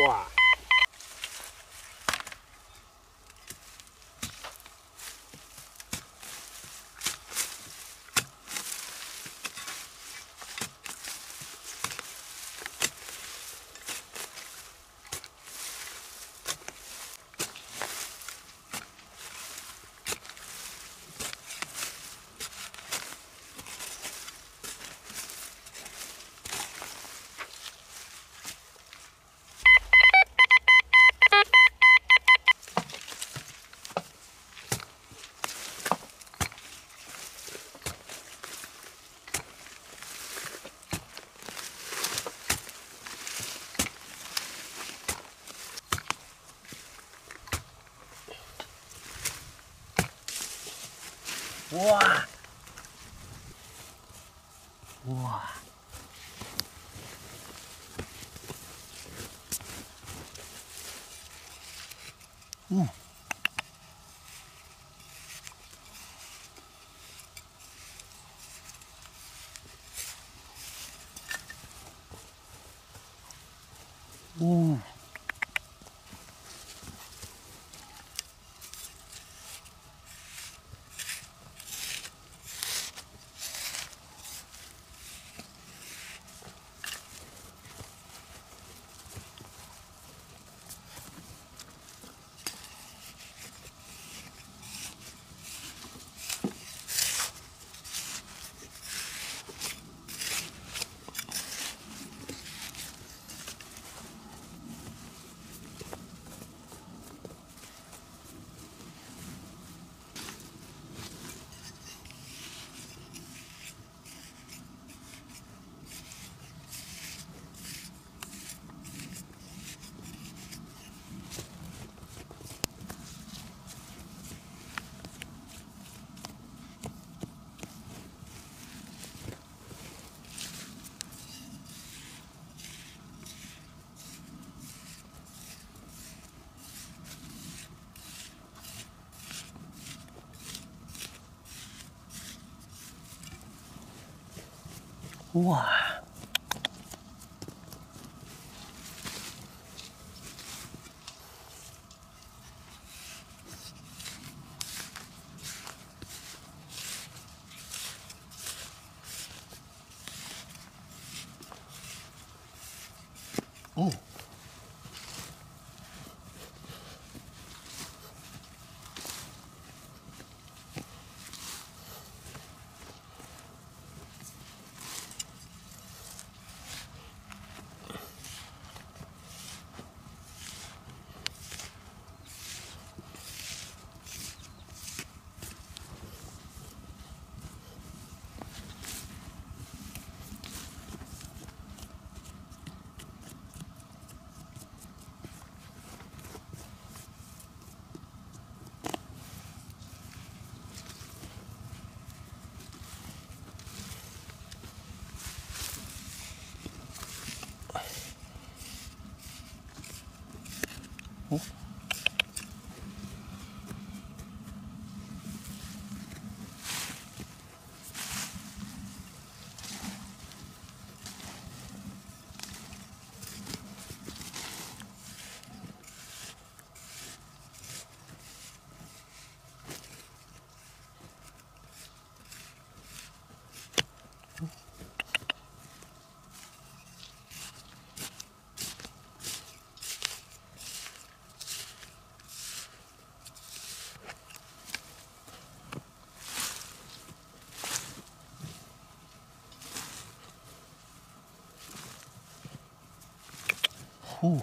哇！ 우와. 우와. 우와. 우와. 오. Whew.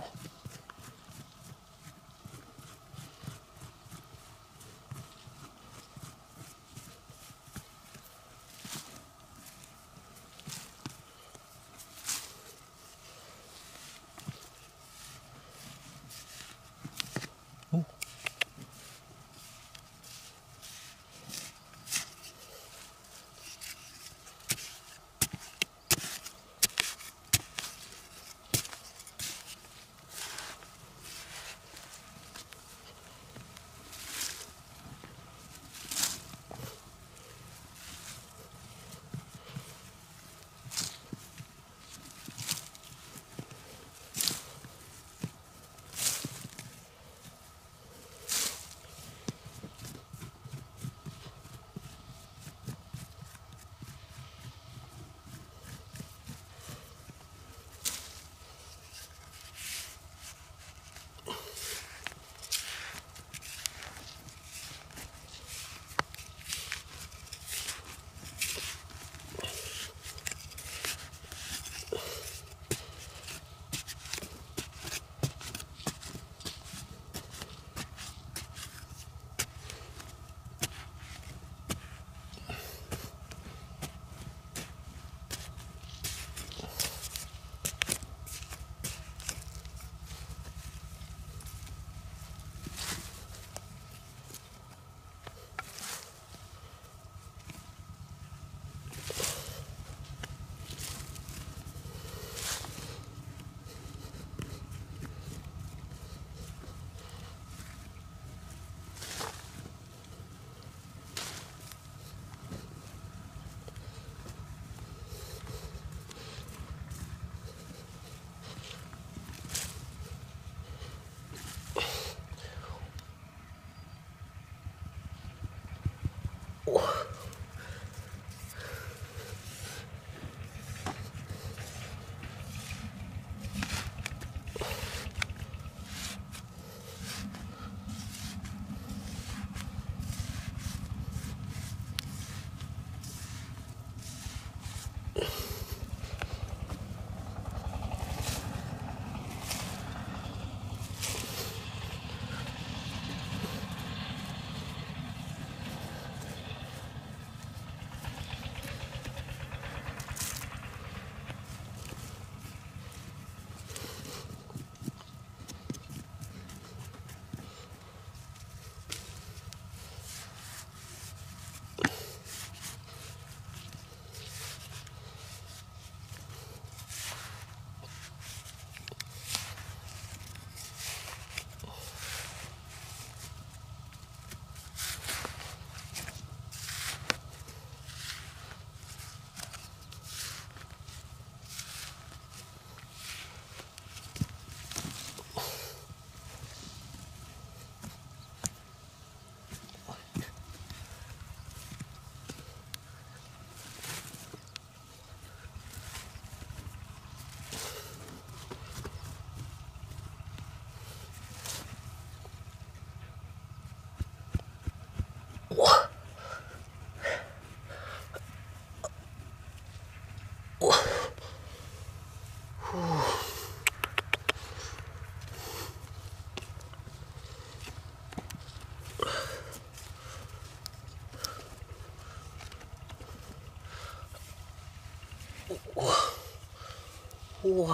우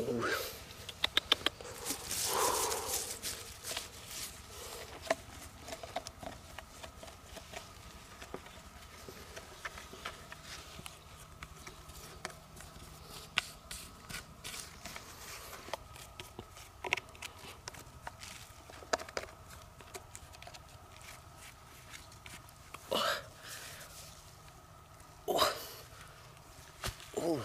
와. 오.